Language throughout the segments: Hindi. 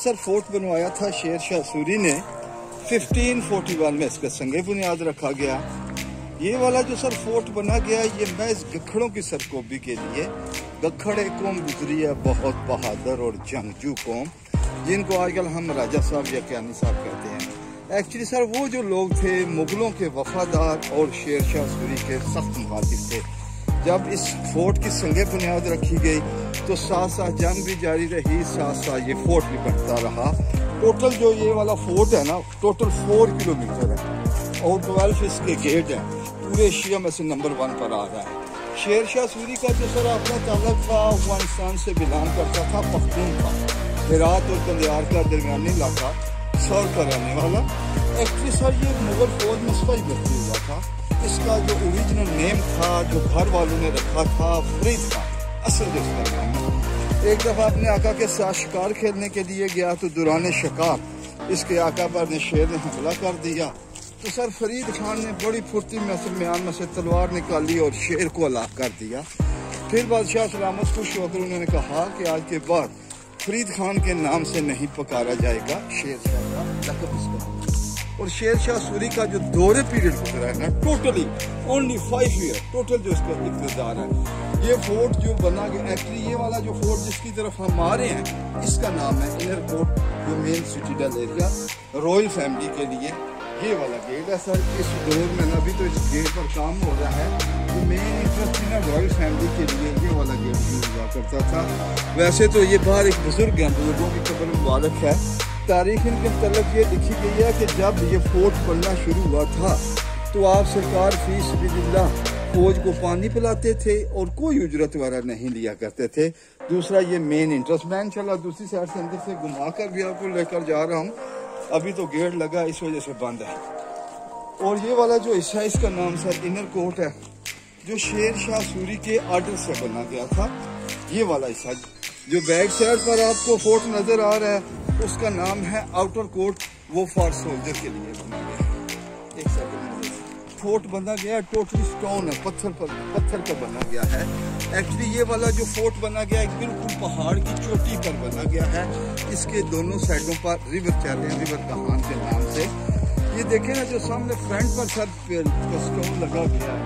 सर, फोर्ट बनवाया था शेर शाह सूरी ने। 1541 में इसका संग बुनियाद रखा गया। ये वाला जो सर फोर्ट बना गया, ये महज गखड़ों की सरकोबी के लिए गखड़ कौम गुजरी है, बहुत बहादुर और जंगजू कौम, जिनको आजकल हम राजा साहब या क्यानी साहब कहते हैं। एक्चुअली सर, वो जो लोग थे, मुगलों के वफादार और शेर शाह सूरी के सख्त मुखातिब थे। जब इस फोर्ट की संग बुनियाद रखी गई तो साथ साथ जंग भी जारी रही साथ साथ ये फोर्ट भी बनता रहा। टोटल जो ये वाला फोर्ट है ना टोटल फोर किलोमीटर है। और ट्वेल्व इसके गेट हैं। पूरे एशिया में से नंबर वन पर आ रहा है। शेर शाह सूरी का जो सर अपना ताल्लुक था अफ़गानिस्तान से बिलोंग करता था, पख्तून का हेरात और कंदियार का दरमियानी इलाका, सर का रहने वाला। एक्चुअली सर ये मुगल फौज में सफ़ाई भर्ती हुआ था। इसका जो ओरिजिनल नेम था, जो घर वालों ने रखा था फरीद खान असल है एक दफ़ा अपने आका के साथ शिकार खेलने के लिए गया तो दुरान शिकार, इसके आका पर ने शेर ने हमला कर दिया। तो सर फरीद खान ने बड़ी फुर्ती में म्यान में से तलवार निकाली और शेर को अलाक कर दिया। फिर बादशाह सलामत खुश होकर उन्होंने कहा कि आज के बाद फरीद खान के नाम से नहीं पकारा जाएगा शेर शाह और शेर शाह सूरी का जो दौरे पीरियड गुजरा है ना totally only five year total जो इसका इकतदार है। ये फोर्ट जो बना गया एक्चुअली ये वाला जो फोर्ट जिसकी तरफ़ हम आ रहे हैं, इसका नाम है इनर कोर्ट जो main citadel area royal family के लिए। ये वाला गेट है सर इस दौर में अभी तो इस गेट पर काम हो रहा है। तो मेन इंटरेस्ट ना रॉयल फैमिली के लिए, ये वाला गेट हुआ करता था। वैसे तो ये बाहर एक बुज़ुर्ग है, बुज़ुर्गों की कबर मुबारक है। तारीख इनके मतलब ये लिखी गई है कि जब ये फोर्ट बनना शुरू हुआ था तो आप सरकार फ़ीस भी बिल्ला फौज को पानी पिलाते थे और कोई उजरत वगैरह नहीं लिया करते थे। दूसरा ये मेन इंटरेस्ट मैं चला, दूसरी साइड से अंदर से घुमा कर भी आपको लेकर जा रहा हूँ। अभी तो गेट लगा, इस वजह से बंद है। और ये वाला जो हिस्सा इसका नाम सर इनर कोर्ट है, जो शेर शाह सूरी के आर्डर से बना गया था। ये वाला हिस्सा, जो बैक साइड पर आपको फोर्ट नज़र आ रहा है, उसका नाम है आउटर कोर्ट वो फॉर सोल्जर के लिए बना गया है। एक सेकंड फोर्ट बना गया है टोटली स्टोन है, पत्थर पर पत्थर पर बना गया है। एक्चुअली ये वाला जो फोर्ट बना गया है बिल्कुल पहाड़ की चोटी पर बना गया है। इसके दोनों साइडों पर रिवर चल रहे हैं रिवर कहान के नाम से। ये देखे ना, जो सामने फ्रंट पर सर स्टोन लगा गया है।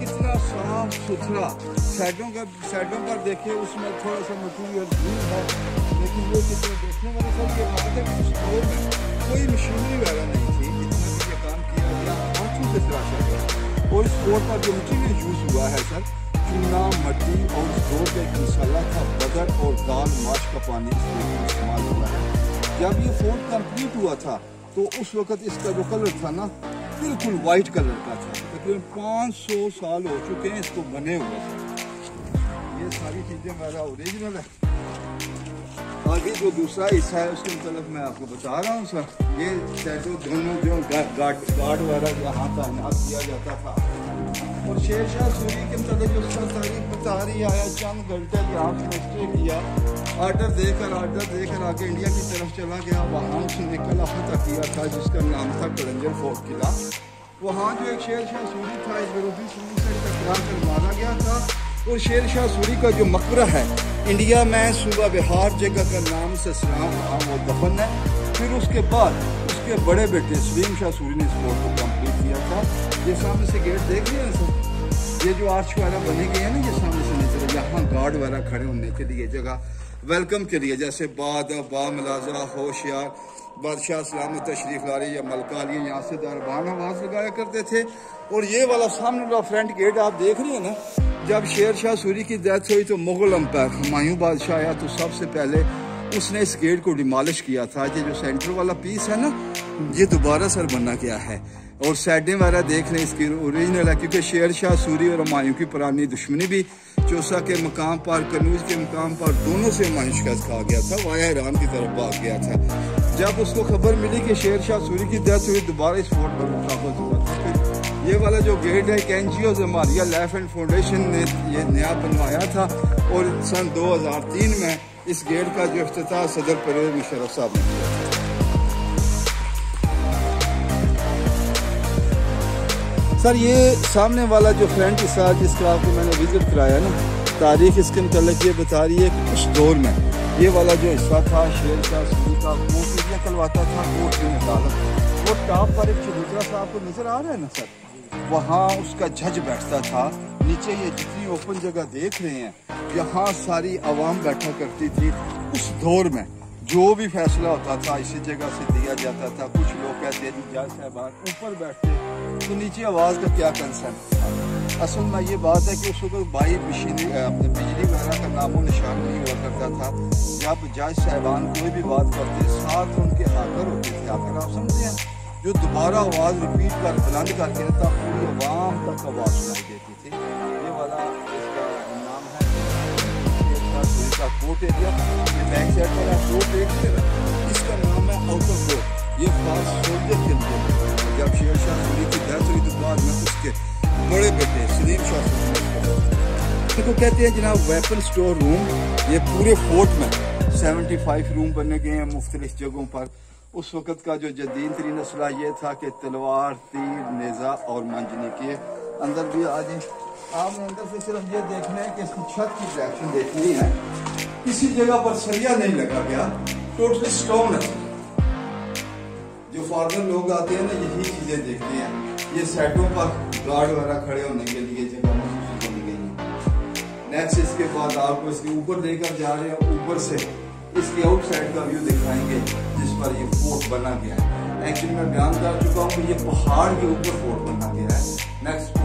कितना साफ़ सुथरा। साइडों का साइडों पर देखे, उसमें थोड़ा सा मटीरियल है। लेकिन ये कितने देखने वाले सब ये बात है कोई मशीनरी वगैरह नहीं से तराशा गया और इस बोर्ड का जो मटीरियल यूज़ हुआ है सर चूना, मट्टी और स्टोर का एक मसाला था बदर और दाल माश का पानी इस्तेमाल हुआ है। जब ये फोर्ट कंप्लीट हुआ था तो उस वक्त इसका जो कलर था ना, बिल्कुल वाइट कलर का था। तकरीबन पाँच सौ साल हो चुके हैं इसको बने हुए ये सारी चीज़ें मेरा ओरिजिनल है। आगे जो दूसरा हिस्सा है, उसके मतलब मैं आपको बता रहा हूँ, सर। ये टैटू दोनों जो गार्ड गार्ड वाला यहाँ तैनात किया जाता था। और शेर शाह सूरी के मतलब जो उसका तारीख बता रही आया चंद घंटे यहाँ से किया। आर्डर देकर आर्डर देकर आके इंडिया की तरफ़ चला गया। वहाँ उसने निकला फतह किया था, जिसका नाम था कलंजर फोर्ट किला। वहाँ जो एक शेर शाह सूरी था, एक विरोधी सूरी से टकरा कर मारा गया था। और शेर शाह सूरी का जो मकबरा है इंडिया में सूबा बिहार जगह का नाम से सलाम वो दफन है। फिर उसके बाद उसके बड़े बेटे सलीम शाह सूरी ने इस कोर्ट को कंप्लीट किया था। ये सामने से गेट देख रहे हैं सर ये जो आर्च वगैरह बने गए हैं ना, ये सामने से नीचे यहाँ गार्ड वगैरह खड़े होने के लिए जगह। वेलकम के लिए, जैसे बाद बा मलाजा होशियार, बादशाह सलामत तशरीफ़ ला रही या मलका लिए यहाँ से दरबान आवाज़ लगाया करते थे। और ये वाला सामने वाला फ्रंट गेट आप देख रहे हैं ना जब शेर शाह सूरी की डेथ हुई तो मुगल अम्पायर हमायूं बादशाह आया तो सबसे पहले उसने इस गेट को डिमोलिश किया था। ये जो सेंटर वाला पीस है ना, ये दोबारा सर बना गया है। और साइडें वगैरह देख लें, इसकी ओरिजिनल है, क्योंकि शेर शाह सूरी और हमायूं की पुरानी दुश्मनी भी चौसा के मकाम पर कनूज के मकाम पर दोनों से हमायूं शिकस्त खा गया था, वाया ईरान की तरफ़ भाग गया था। जब उसको खबर मिली कि शेर शाह सूरी की डेथ हुई, दोबारा इस फोर्ट पर मुकाबल हुआ ये वाला जो गेट है एक एन जी ओ जमारिया लाइफ एंड फाउंडेशन ने ये नया बनवाया था और सन 2003 में इस गेट का जो अफ्ताह सदर परवेज मुशरफ साहब ने किया। सर, ये सामने वाला जो फ्रंट हिस्सा जिसका आपको मैंने विज़िट कराया ना, तारीख इसके मतलब ये बता रही है कि उस दौर में ये वाला जो हिस्सा था, शेर का सूरी का कोर्ट एरिया करवाता था? वो टॉप पर एक चबूतरा सा आपको नज़र आ रहा है ना, सर? वहाँ उसका जज बैठता था। नीचे ये जितनी ओपन जगह देख रहे हैं, यहाँ सारी आवाम बैठा करती थी उस दौर में। जो भी फैसला होता था, इसी जगह से दिया जाता था। कुछ लोग कहते हैं जज साहबान, ऊपर बैठते तो नीचे आवाज़ का क्या कंसर्न असल में ये बात है कि उस वक्त बाई मशीनरी अपने बिजली वगैरह का नामो निशान नहीं हुआ करता था। जब जज साहबान कोई भी बात करते, साथ उनके आकर होते थे। आकर आप समझते हैं? जो दोबारा आवाज़ रिपीट कर, बुलंद करके था पूरी आवाम तक आवाज़ सुनाई देती थी। ये वाला इसका नाम है का कोर्ट एरिया। ये बैक साइड देख रहे हैं। इसका नाम है आउटर रोड ये खास सोल्जर के जब शेर शाह सूरी की डेथ हुई तो बाद में उसके बड़े बेटे सलीम शाह सूरी को कहते हैं जनाब वेपन स्टोर रूम ये पूरे फोर्ट में 75 रूम बने गए हैं मुख्तलिफ़ जगहों पर। उस वक़्त का जो जदीद तरीन असला ये था कि तलवार, तीर, नेज़ा और मंजनी के अंदर भी आ जाए। आपने अंदर से सिर्फ़ ये देखना है कि इसकी छत की डायरेक्शन देखनी है। किसी जगह पर सरिया नहीं लगा गया टोटली स्टोन है। जो फॉरनर लोग आते हैं ना, यही चीज़ें देखते हैं। ये सेटों पर गार्ड वगैरह खड़े होने के लिए जगह महसूस होनी गई है नेक्स्ट इसके बाद आपको इसके ऊपर लेकर जा रहे हैं, ऊपर से इसके आउटसाइड का व्यू दिखाएँगे, जिस पर ये फोर्ट बना गया है। एक्चुअली मैं बयान कर चुका हूँ कि ये पहाड़ के ऊपर फोर्ट बना गया है। नेक्स्ट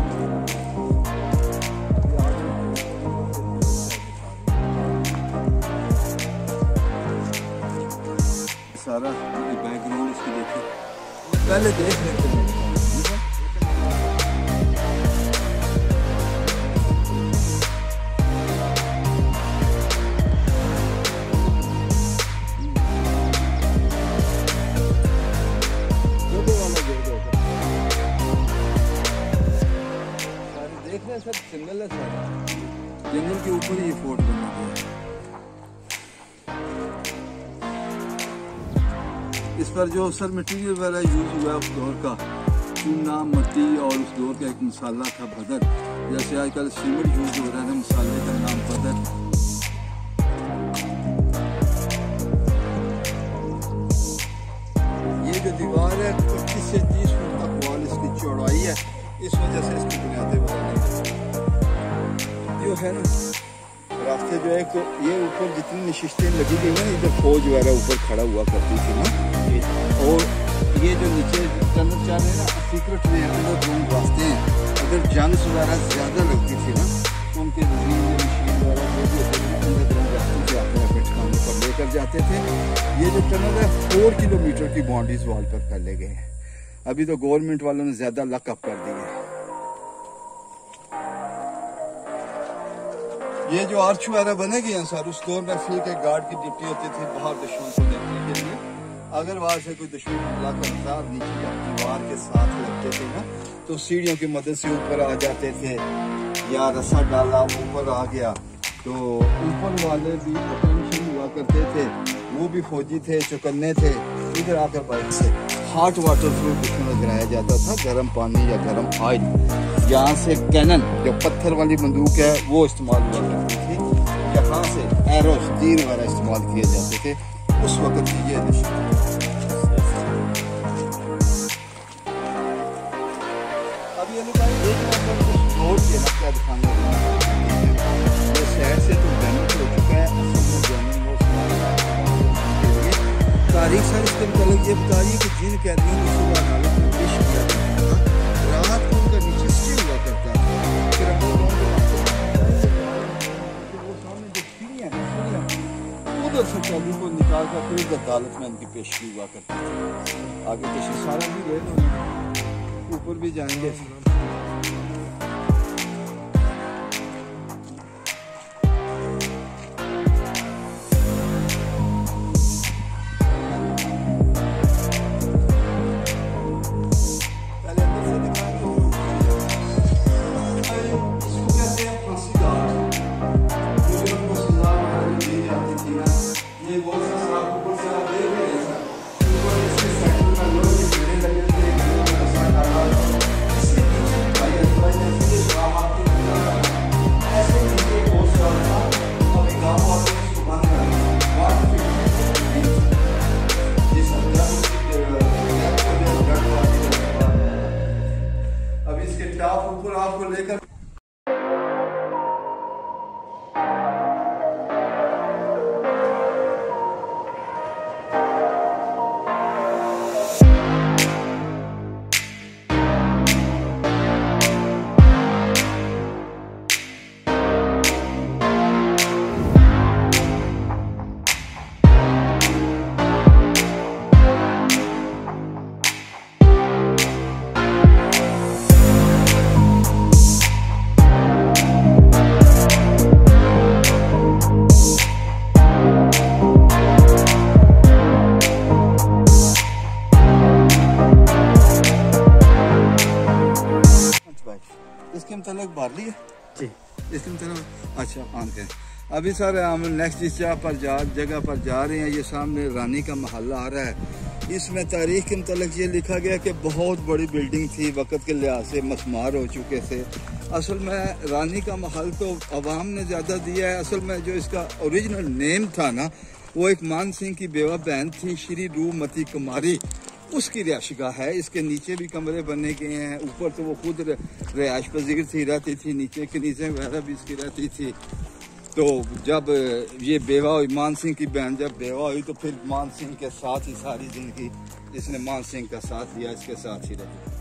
सारा बैकग्राउंड इसकी देखिए। पहले देख लेते हैं। सर जंगल है। सारा जंगल के ऊपर ही फोर्ट बना गया है। इस पर जो सर मटेरियल वगैरह यूज़ हुआ है उस दौर का, चूना, मट्टी और उस दौर का एक मसाला था बदर। जैसे आजकल सीमेंट यूज़ हो रहा है, मसाले का नाम बदर। ये जो दीवार है, पच्चीस से तीस फुट तक वॉल इसकी चौड़ाई है। इस वजह से इसकी बुनियादें बनाई जो है। ना रास्ते जो है ये ऊपर जितनी नशिस्तें लगी गई हैं इधर फौज वगैरह ऊपर खड़ा हुआ करती थी ना, और ये जो नीचे टनल चाह रहे ना सीक्रेट में अंदर रूम वास्ते हैं। अगर जंग्स वगैरह ज़्यादा लगती थी ना तो उनके मशीन वगैरह जो भी रास्तों लेकर जाते थे। ये जो टनल है फोर किलोमीटर की बाउंड्रीज वॉल पर कर ले गए हैं। अभी तो गवर्नमेंट वालों ने ज़्यादा लकअप कर दिए हैं। ये जो आर्च वगैरह बने गए हैं सर उस दौर में फ़ील्ड के गार्ड की ड्यूटी होती थी बाहर दुश्मन को देखने के लिए। अगर वहाँ से कोई दुश्मन हमला करता नीचे दीवार के साथ लगते थे ना तो सीढ़ियों की मदद से ऊपर आ जाते थे। या रस्सा डाला, ऊपर आ गया। तो ऊपर वाले भी अटेंशन हुआ करते थे। वो भी फौजी थे, चौकन्ने थे। इधर आकर बाइक से हॉट वाटर फ्लू दुश्मन गिराया जाता था, गर्म पानी या गर्म ऑयल यहाँ से कैनन जो पत्थर वाली बंदूक है, वो इस्तेमाल हुआ यहाँ से एरो तीर वगैरह इस्तेमाल किए जाते थे उस वक्त की ये अब ये लोग रोड के ना दिखाने ये शहर से डैमेज चुका है तारीख सर इसके मतलब ये बताइए कि जिन कैदियों उधर अदालत में उनकी पेशगी हुआ करती थी। आगे पेशी सारा भी गए ऊपर भी जाएँगे। अच्छा आन के अभी सर हम नेक्स्ट जगह पर जा, जगह पर जा रहे हैं, ये सामने रानी का महल आ रहा है। इसमें तारीख के मतलब ये लिखा गया कि बहुत बड़ी बिल्डिंग थी, वक़्त के लिहाज से मसमार हो चुके थे। असल में रानी का महल तो अवाम ने ज़्यादा दिया है। असल में जो इसका ओरिजिनल नेम था ना, वो एक मान सिंह की बेवा बहन थी, श्री रूमती कुमारी। उसकी रिहाशगाह है। इसके नीचे भी कमरे बनने गए हैं। ऊपर तो वो खुद रिहायश पजीर थी, रहती थी। नीचे कनीजें वगैरह भी इसकी रहती थी। तो जब ये बेवा हुई, मान सिंह की बहन जब बेवा हुई तो फिर मान सिंह के साथ ही सारी ज़िंदगी इसने मान सिंह का साथ दिया, इसके साथ ही रही।